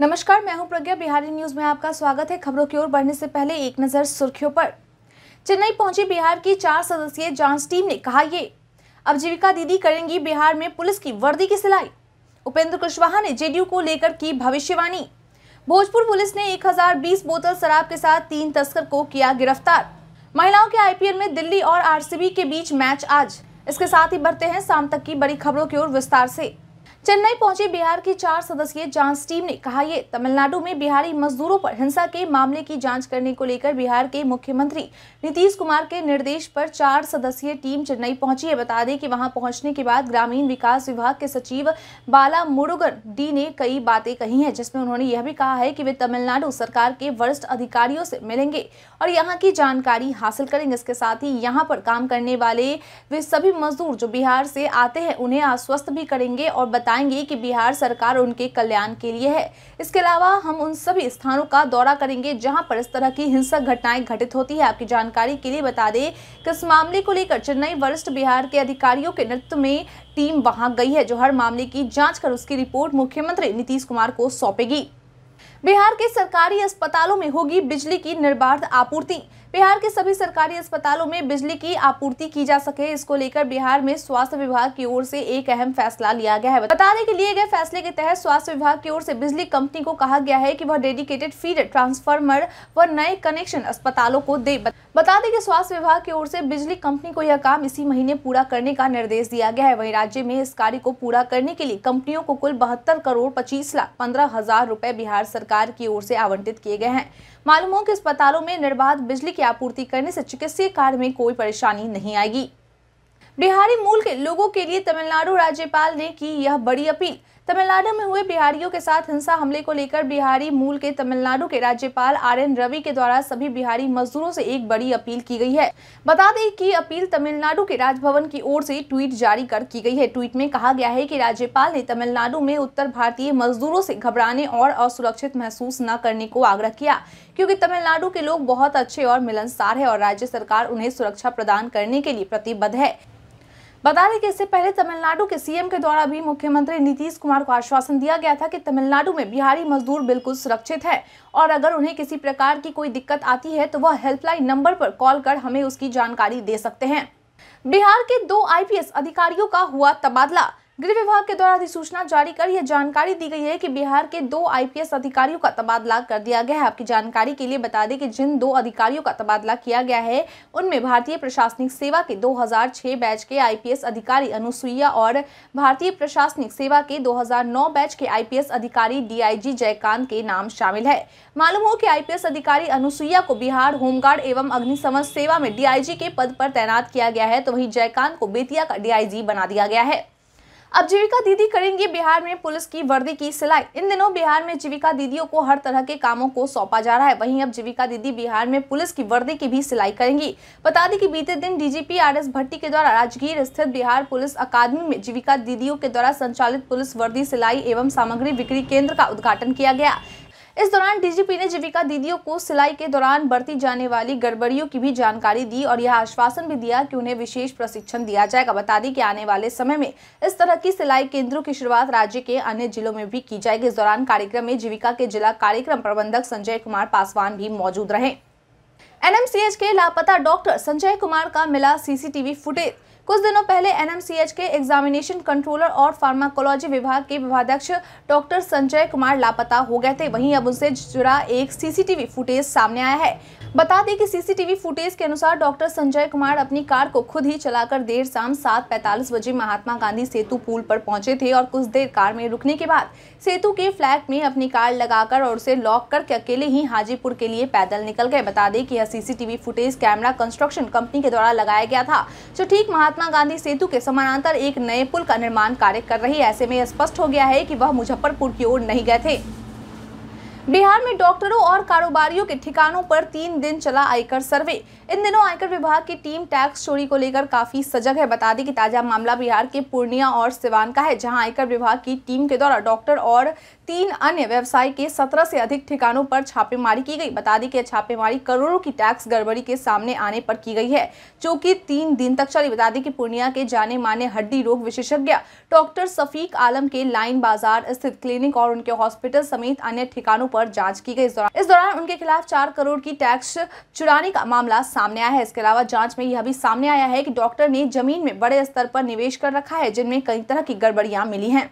नमस्कार, मैं हूँ प्रज्ञा। बिहारी न्यूज़ में आपका स्वागत है। खबरों की ओर बढ़ने से पहले एक नज़र सुर्खियों पर। चेन्नई पहुँची बिहार की चार सदस्यीय जाँच टीम ने कहा ये अब जीविका दीदी करेंगी बिहार में पुलिस की वर्दी की सिलाई। उपेंद्र कुशवाहा ने जेडीयू को लेकर की भविष्यवाणी। भोजपुर पुलिस ने 1020 बोतल शराब के साथ तीन तस्कर को किया गिरफ़्तार। महिलाओं के आईपीएल में दिल्ली और आरसीबी के बीच मैच आज। इसके साथ ही बढ़ते हैं शाम तक की बड़ी खबरों की ओर विस्तार से। चेन्नई पहुँची बिहार की चार सदस्यीय जाँच टीम ने कहा, ये तमिलनाडु में बिहारी मजदूरों पर हिंसा के मामले की जाँच करने को लेकर बिहार के मुख्यमंत्री नीतीश कुमार के निर्देश पर चार सदस्यीय टीम चेन्नई पहुँची है। बता दें कि वहाँ पहुँचने के बाद ग्रामीण विकास विभाग के सचिव बाला मुरुगन डी ने कई बातें कही हैं, जिसमें उन्होंने यह भी कहा है कि वे तमिलनाडु सरकार के वरिष्ठ अधिकारियों से मिलेंगे और यहाँ की जानकारी हासिल करेंगे। इसके साथ ही यहाँ पर काम करने वाले वे सभी मजदूर जो बिहार से आते हैं, उन्हें आश्वस्त भी करेंगे और बता बताएँगे कि बिहार सरकार उनके कल्याण के लिए है। इसके अलावा हम उन सभी स्थानों का दौरा करेंगे जहाँ पर इस तरह की हिंसक घटनाएँ घटित होती है। आपकी जानकारी के लिए बता दें कि इस मामले को लेकर चेन्नई वरिष्ठ बिहार के अधिकारियों के नेतृत्व में टीम वहाँ गई है, जो हर मामले की जाँच कर उसकी रिपोर्ट मुख्यमंत्री नीतीश कुमार को सौंपेगी। बिहार के सरकारी अस्पतालों में होगी बिजली की निर्बाध आपूर्ति। बिहार के सभी सरकारी अस्पतालों में बिजली की आपूर्ति की जा सके। इसको लेकर बिहार में स्वास्थ्य विभाग की ओर से एक अहम फैसला लिया गया है। बताने के लिए गए फैसले के तहत स्वास्थ्य विभाग की ओर से बिजली कंपनी को कहा गया है कि वह डेडिकेटेड फ़ीड ट्रांसफार्मर व नए कनेक्शन अस्पतालों को दे। बता दें कि स्वास्थ्य विभाग की ओर से बिजली कंपनी को यह काम इसी महीने पूरा करने का निर्देश दिया गया है। वहीं राज्य में इस कार्य को पूरा करने के लिए कंपनियों को कुल बहत्तर करोड़ पच्चीस लाख पंद्रह हज़ार रूपए बिहार सरकार की ओर से आवंटित किए गए हैं। मालूम हो कि अस्पतालों में निर्बाध बिजली की आपूर्ति करने से चिकित्सीय कार्य में कोई परेशानी नहीं आएगी। बिहारी मूल के लोगों के लिए तमिलनाडु राज्यपाल ने की यह बड़ी अपील तमिलनाडु में हुए बिहारियों के साथ हिंसा हमले को लेकर बिहारी मूल के तमिलनाडु के राज्यपाल आर एन रवि के द्वारा सभी बिहारी मजदूरों से एक बड़ी अपील की गई है। बता दें कि अपील तमिलनाडु के राजभवन की ओर से ट्वीट जारी कर की गई है। ट्वीट में कहा गया है कि राज्यपाल ने तमिलनाडु में उत्तर भारतीय मजदूरों से घबराने और असुरक्षित महसूस न करने को आग्रह किया, क्योंकि तमिलनाडु के लोग बहुत अच्छे और मिलनसार है और राज्य सरकार उन्हें सुरक्षा प्रदान करने के लिए प्रतिबद्ध है। बता दें कि इससे पहले तमिलनाडु के सीएम के द्वारा भी मुख्यमंत्री नीतीश कुमार को आश्वासन दिया गया था कि तमिलनाडु में बिहारी मजदूर बिल्कुल सुरक्षित है और अगर उन्हें किसी प्रकार की कोई दिक्कत आती है तो वह हेल्पलाइन नंबर पर कॉल कर हमें उसकी जानकारी दे सकते हैं। बिहार के दो आईपीएस अधिकारियों का हुआ तबादला। गृह विभाग के द्वारा अधिसूचना जारी कर यह जानकारी दी गई है कि बिहार के दो आईपीएस अधिकारियों का तबादला कर दिया गया है। आपकी जानकारी के लिए बता दें कि जिन दो अधिकारियों का तबादला किया गया है, उनमें भारतीय प्रशासनिक सेवा के 2006 बैच के आईपीएस अधिकारी अनुसुईया और भारतीय प्रशासनिक सेवा के 2009 बैच के आईपीएस अधिकारी डीआईजी जयकांत के नाम शामिल है। मालूम हो कि आईपीएस अधिकारी अनुसुईया को बिहार होमगार्ड एवं अग्निशमन सेवा में डीआईजी के पद पर तैनात किया गया है तो वही जयकांत को बेतिया का डीआईजी बना दिया गया है। अब जीविका दीदी करेंगी बिहार में पुलिस की वर्दी की सिलाई। इन दिनों बिहार में जीविका दीदियों को हर तरह के कामों को सौंपा जा रहा है। वहीं अब जीविका दीदी बिहार में पुलिस की वर्दी की भी सिलाई करेंगी। बता दें कि बीते दिन डीजीपी आर एस भट्टी के द्वारा राजगीर स्थित बिहार पुलिस अकादमी में जीविका दीदियों के द्वारा संचालित पुलिस वर्दी सिलाई एवं सामग्री बिक्री केंद्र का उद्घाटन किया गया। इस दौरान डीजीपी ने जीविका दीदियों को सिलाई के दौरान बरती जाने वाली गड़बड़ियों की भी जानकारी दी और यह आश्वासन भी दिया कि उन्हें विशेष प्रशिक्षण दिया जाएगा। बता दी कि आने वाले समय में इस तरह की सिलाई केंद्रों की शुरुआत राज्य के अन्य जिलों में भी की जाएगी। इस दौरान कार्यक्रम में जीविका के जिला कार्यक्रम प्रबंधक संजय कुमार पासवान भी मौजूद रहे। एनएमसीएच के लापता डॉक्टर संजय कुमार का मिला सीसीटीवी फुटेज। कुछ दिनों पहले एनएमसीएच के एग्जामिनेशन कंट्रोलर और फार्माकोलॉजी विभाग के विभाध्यक्ष डॉक्टर संजय कुमार लापता हो गए थे। वहीं अब उनसे जुड़ा एक सीसीटीवी फुटेज सामने आया है। बता दें कि सीसीटीवी फुटेज के अनुसार डॉक्टर संजय कुमार अपनी कार को खुद ही चलाकर देर शाम सात पैतालीस बजे महात्मा गांधी सेतु पुल पर पहुँचे थे और कुछ देर कार में रुकने के बाद सेतु के फ्लैट में अपनी कार लगाकर और उसे लॉक करके अकेले ही हाजीपुर के लिए पैदल निकल गए। बता दें कि यह CCTV footage camera construction company के द्वारा लगाया गया था, जो ठीक महात्मा गांधी सेतु के समानांतर एक नए पुल का निर्माण कार्य कर रही है। ऐसे में स्पष्ट हो गया है कि वह मुजफ्फरपुर की ओर नहीं गए थे। बिहार में डॉक्टरों और कारोबारियों के ठिकानों पर तीन दिन चला आयकर सर्वे। इन दिनों आयकर विभाग की टीम टैक्स चोरी को लेकर काफ़ी सजग है। बता दें कि ताज़ा मामला बिहार के पूर्णिया और सिवान का है, जहाँ आयकर विभाग की टीम के द्वारा डॉक्टर और तीन अन्य व्यवसाय के सत्रह से अधिक ठिकानों पर छापेमारी की गई। बता दी कि छापेमारी करोड़ों की टैक्स गड़बड़ी के सामने आने पर की गई है, जो कि तीन दिन तक चली। बता दी कि पूर्णिया के जाने माने हड्डी रोग विशेषज्ञ डॉक्टर सफीक आलम के लाइन बाज़ार स्थित क्लिनिक और उनके हॉस्पिटल समेत अन्य ठिकानों पर जाँच की गई। इस दौरान इस दौरान उनके खिलाफ चार करोड़ की टैक्स चुराने का मामला सामने आया है। इसके अलावा जाँच में यह भी सामने आया है कि डॉक्टर ने ज़मीन में बड़े स्तर पर निवेश कर रखा है, जिनमें कई तरह की गड़बड़ियाँ मिली हैं।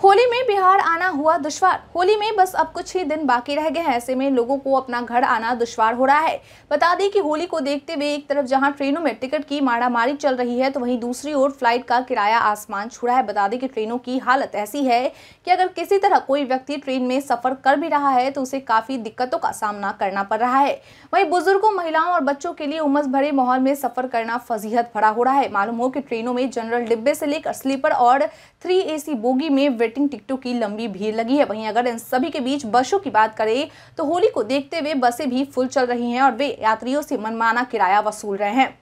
होली में बिहार आना हुआ दुश्वार। होली में बस अब कुछ ही दिन बाकी रह गए हैं। ऐसे में लोगों को अपना घर आना दुश्वार हो रहा है। बता दें कि होली को देखते हुए एक तरफ़ जहाँ ट्रेनों में टिकट की मारामारी चल रही है तो वहीं दूसरी ओर फ़्लाइट का किराया आसमान छू रहा है। बता दें कि ट्रेनों की हालत ऐसी है कि अगर किसी तरह कोई व्यक्ति ट्रेन में सफ़र कर भी रहा है तो उसे काफ़ी दिक्कतों का सामना करना पड़ रहा है। वही बुज़ुर्गों, महिलाओं और बच्चों के लिए उमस भरे माहौल में सफ़र करना फजीहत भरा हो रहा है। मालूम हो कि ट्रेनों में जनरल डिब्बे से लेकर स्लीपर और थ्री एसी बोगी में वेटिंग टिकटों की लंबी भीड़ लगी है। वहीं अगर इन सभी के बीच बसों की बात करें तो होली को देखते हुए बसें भी फुल चल रही हैं और वे यात्रियों से मनमाना किराया वसूल रहे हैं।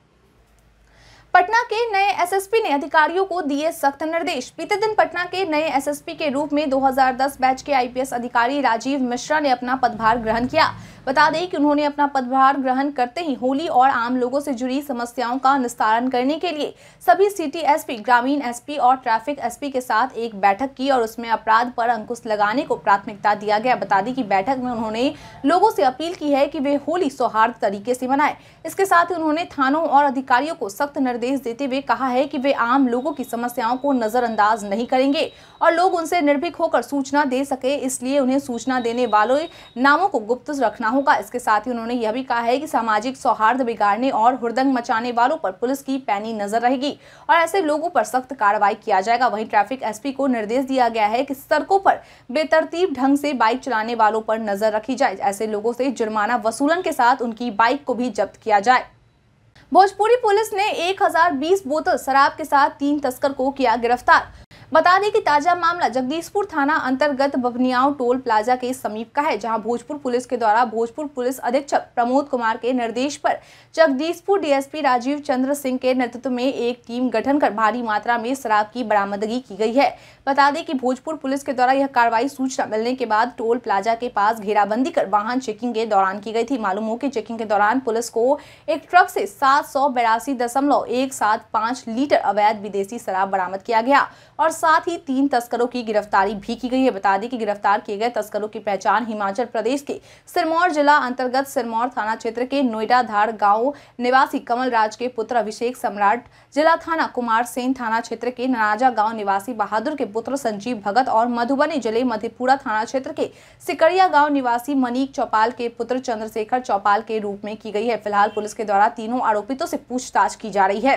पटना के नए एसएसपी ने अधिकारियों को दिए सख्त निर्देश। बीते दिन पटना के नए एसएसपी के रूप में 2010 बैच के आईपीएस अधिकारी राजीव मिश्रा ने अपना पदभार ग्रहण किया। बता दें कि उन्होंने अपना पदभार ग्रहण करते ही होली और आम लोगों से जुड़ी समस्याओं का निस्तारण करने के लिए सभी सिटी एसपी, ग्रामीण एसपी और ट्रैफ़िक एसपी के साथ एक बैठक की और उसमें अपराध पर अंकुश लगाने को प्राथमिकता दिया गया। बता दें कि बैठक में उन्होंने लोगों से अपील की है कि वे होली सौहार्द तरीके से मनाए। इसके साथ ही उन्होंने थानों और अधिकारियों को सख्त निर्देश देते हुए कहा है कि वे आम लोगों की समस्याओं को नजरअंदाज नहीं करेंगे और लोग उनसे निर्भीक होकर सूचना दे सके, इसलिए उन्हें सूचना देने वालों नामों को गुप्त रखना होगा इसके साथ ही उन्होंने यह भी कहा है कि सामाजिक सौहार्द बिगाड़ने और हुदंग मचाने वालों पर पुलिस की पैनी नज़र रहेगी और ऐसे लोगों पर सख्त कार्रवाई किया जाएगा। वहीं ट्रैफ़िक एसपी को निर्देश दिया गया है कि सड़कों पर बेतरतीब ढंग से बाइक चलाने वालों पर नज़र रखी जाए। ऐसे लोगों से जुर्माना वसूलन के साथ उनकी बाइक को भी जब्त किया जाए। भोजपुरी पुलिस ने 1020 बोतल शराब के साथ तीन तस्कर को किया गिरफ़्तार। बता दें कि ताज़ा मामला जगदीशपुर थाना अंतर्गत बभनियाओं टोल प्लाजा के समीप का है, जहाँ भोजपुर पुलिस के द्वारा भोजपुर पुलिस अधीक्षक प्रमोद कुमार के निर्देश पर जगदीशपुर डीएसपी राजीव चंद्र सिंह के नेतृत्व में एक टीम गठन कर भारी मात्रा में शराब की बरामदगी की गई है। बता दें कि भोजपुर पुलिस के द्वारा यह कार्रवाई सूचना मिलने के बाद टोल प्लाजा के पास घेराबंदी कर वाहन चेकिंग के दौरान की गई थी। मालूम हो कि चेकिंग के दौरान पुलिस को एक ट्रक से सात लीटर अवैध विदेशी शराब बरामद किया गया और साथ ही तीन तस्करों की गिरफ्तारी भी की गई है। बता दें कि गिरफ़्तार किए गए तस्करों की पहचान हिमाचल प्रदेश के सिरमौर जिला अंतर्गत सिरमौर थाना क्षेत्र के नोएडा धार गाँव निवासी कमल राज के पुत्र अभिषेक सम्राट, जिला थाना कुमार सेन थाना क्षेत्र के ननाजा गाँव निवासी बहादुर के पुत्र संजीव भगत और मधुबनी ज़िले मधेपुरा थाना क्षेत्र के सिकरिया गाँव निवासी मनीक चौपाल के पुत्र चंद्रशेखर चौपाल के रूप में की गई है। फ़िलहाल पुलिस के द्वारा तीनों आरोपितों से पूछताछ की जा रही है।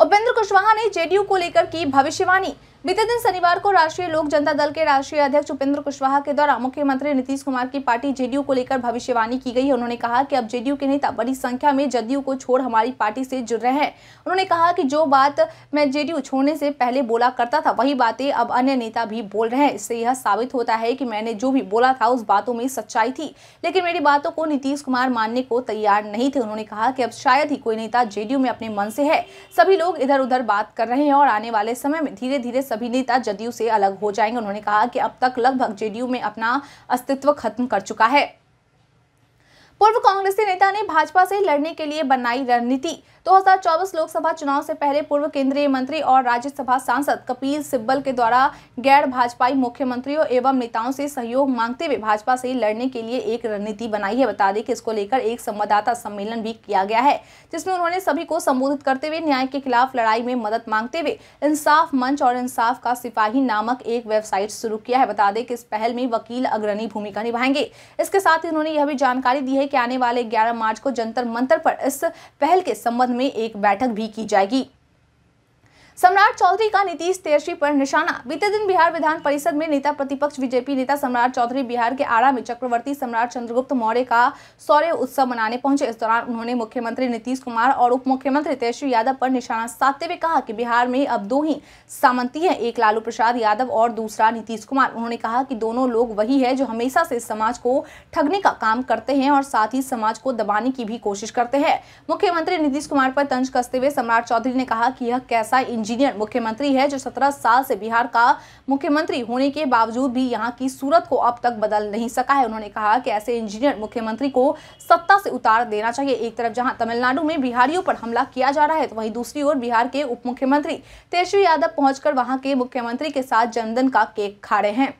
उपेंद्र कुशवाहा ने जेडीयू को लेकर की भविष्यवाणी। बीते दिन शनिवार को राष्ट्रीय लोक जनता दल के राष्ट्रीय अध्यक्ष उपेंद्र कुशवाहा के द्वारा मुख्यमंत्री नीतीश कुमार की पार्टी जेडीयू को लेकर भविष्यवाणी की गई उन्होंने कहा कि अब जेडीयू के नेता बड़ी संख्या में जदयू को छोड़ हमारी पार्टी से जुड़ रहे हैं। उन्होंने कहा कि जो बात मैं जेडीयू छोड़ने से पहले बोला करता था, वही बातें अब अन्य नेता भी बोल रहे हैं। इससे यह साबित होता है कि मैंने जो भी बोला था, उस बातों में सच्चाई थी। लेकिन मेरी बातों को नीतीश कुमार मानने को तैयार नहीं थे। उन्होंने कहा कि अब शायद ही कोई नेता जेडीयू में अपने मन से है। सभी लोग इधर उधर बात कर रहे हैं और आने वाले समय में धीरे धीरे सभी नेता जदयू से अलग हो जाएँगे। उन्होंने कहा कि अब तक लगभग जेडीयू में अपना अस्तित्व खत्म कर चुका है। पूर्व कांग्रेसी नेता ने भाजपा से लड़ने के लिए बनाई रणनीति। 2024 लोकसभा चुनाव से पहले पूर्व केंद्रीय मंत्री और राज्यसभा सांसद कपिल सिब्बल के द्वारा गैर भाजपाई मुख्यमंत्रियों एवं नेताओं से सहयोग मांगते हुए भाजपा से लड़ने के लिए एक रणनीति बनाई है। बता दें कि इसको लेकर एक संवाददाता सम्मेलन भी किया गया है, जिसमें उन्होंने सभी को संबोधित करते हुए न्याय के खिलाफ लड़ाई में मदद मांगते हुए इंसाफ मंच और इंसाफ का सिपाही नामक एक वेबसाइट शुरू किया है। बता दें कि इस पहल में वकील अग्रणी भूमिका निभाएँगे। इसके साथ ही उन्होंने यह भी जानकारी दी है कि आने वाले ग्यारह मार्च को जंतर मंत्र पर इस पहल के संबंध में एक बैठक भी की जाएगी। सम्राट चौधरी का नीतीश तेजस्वी पर निशाना। बीते दिन बिहार विधान परिषद में नेता प्रतिपक्ष बीजेपी नेता सम्राट चौधरी बिहार के आड़ा में चक्रवर्ती सम्राट चंद्रगुप्त मौर्य का सौर्य उत्सव मनाने पहुँचे। इस दौरान उन्होंने मुख्यमंत्री नीतीश कुमार और उप मुख्यमंत्री तेजस्वी यादव पर निशाना साधते हुए कहा कि बिहार में अब दो ही सामंती है, एक लालू प्रसाद यादव और दूसरा नीतीश कुमार। उन्होंने कहा कि दोनों लोग वही है जो हमेशा से समाज को ठगने का काम करते हैं और साथ ही समाज को दबाने की भी कोशिश करते हैं। मुख्यमंत्री नीतीश कुमार पर तंज कसते हुए सम्राट चौधरी ने कहा कि यह कैसा इंजीनियर मुख्यमंत्री है, जो सत्रह साल से बिहार का मुख्यमंत्री होने के बावजूद भी यहाँ की सूरत को अब तक बदल नहीं सका है। उन्होंने कहा कि ऐसे इंजीनियर मुख्यमंत्री को सत्ता से उतार देना चाहिए। एक तरफ़ जहाँ तमिलनाडु में बिहारियों पर हमला किया जा रहा है तो वहीं दूसरी ओर बिहार के उप मुख्यमंत्री तेजस्वी यादव पहुंचकर वहाँ के मुख्यमंत्री के साथ जन्मदिन का केक खा रहे हैं।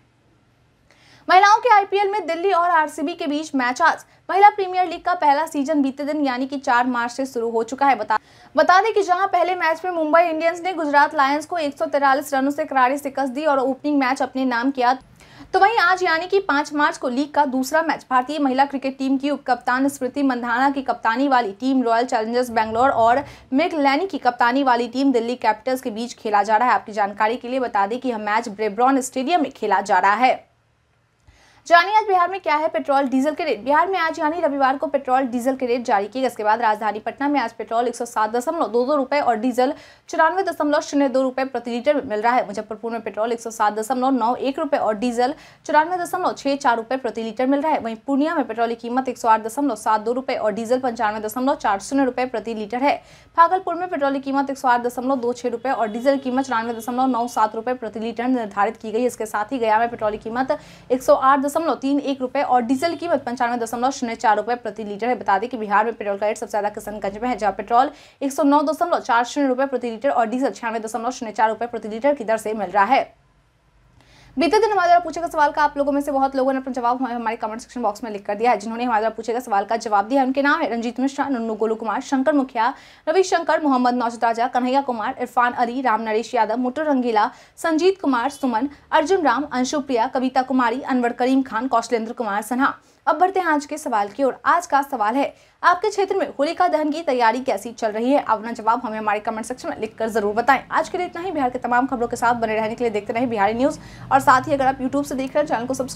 महिलाओं के आईपीएल में दिल्ली और आरसीबी के बीच मैच आज। महिला प्रीमियर लीग का पहला सीज़न बीते दिन यानी कि 4 मार्च से शुरू हो चुका है। बता बता दें कि जहाँ पहले मैच में मुंबई इंडियंस ने गुजरात लायंस को एक रनों से करारी शिकस्त दी और ओपनिंग मैच अपने नाम किया। तो वहीं आज यानी कि 5 मार्च को लीग का दूसरा मैच, भारतीय महिला क्रिकेट टीम की उप कप्तान स्मृति मंधाना की कप्तानी वाली टीम रॉयल चैलेंजर्स बैंगलोर और मिक लैनी की कप्तानी वाली टीम दिल्ली कैपिटल्स के बीच खेला जा रहा है। आपकी जानकारी के लिए बता दें कि यह मैच ब्रेब्रॉन स्टेडियम में खेला जा रहा है। जानिए आज बिहार में क्या है पेट्रोल डीजल के रेट। बिहार में आज यानी रविवार को पेट्रोल डीजल के रेट जारी किए गए। इसके बाद राजधानी पटना में आज पेट्रोल एक सौ सात दशमलव दो दो और डीजल चौरानवे दशमलव शून्य दो रुपए प्रति लीटर मिल रहा है। मुजफ्फरपुर में पेट्रोल एक सौ सात दशमलव नौ एक रुपए और डीजल चौरानवे दशमलव छह चार रुपए प्रति लीटर मिल रहा है। वहीं पूर्णिया में पेट्रोल की कीमत एक सौ आठ दशमलव सात दो रुपए और डीजल पंचानवे दशमलव चार शून्य रुपए प्रति लीटर है। भागलपुर में पेट्रोल की कीमत एक सौ आठ दशमलव दो रुपए और डीजल कीमत चौरानवे दशमलव नौ सात प्रति लीटर निर्धारित की गई इसके साथ ही गया में पेट्रोल की कीमत एक सौ आठ दशमलव तीन एक रुपए और डीजल की कीमत पंचानवे दशमलव शून्य चार रुपए प्रति लीटर है। बता दें कि बिहार में पेट्रोल का रेट सबसे ज़्यादा किशनगंज में है, जहाँ पेट्रोल एक सौ नौ दशमलव चार शून्य रुपए प्रति लीटर और डीजल छियानवे दशमलव शून्य चार रुपए प्रति लीटर की दर से मिल रहा है। बीते दिन हमारे द्वारा पूछे गए सवाल का आप लोगों में से बहुत लोगों ने अपना जवाब हमारे कमेंट सेक्शन बॉक्स में लिख कर दिया है, जिन्होंने हमारे द्वारा पूछे गए सवाल का जवाब दिया है। उनके नाम है रंजीत मिश्रा, नन्नू गोलू कुमार शंकर मुखिया, रविशंकर, मोहम्मद नौजद राजा, कन्हैया कुमार, इरफान अली, राम नरेश यादव मुटर रंगीला, संजीत कुमार, सुमन, अर्जुन राम अंशु प्रिया कविता कुमारी, अनवर करीम खान, कौशलेंद्र कुमार सन्हा। अब बढ़ते हैं आज के सवाल की ओर। आज का सवाल है, आपके क्षेत्र में होलिका दहन की तैयारी कैसी चल रही है? अपना जवाब हमें हमारे कमेंट सेक्शन में लिखकर ज़रूर बताएँ। आज के लिए इतना ही। बिहार के तमाम खबरों के साथ बने रहने के लिए देखते रहे बिहारी न्यूज़ और साथ ही अगर आप यूट्यूब से देख रहे हैं, चैनल को सब्सक्राइब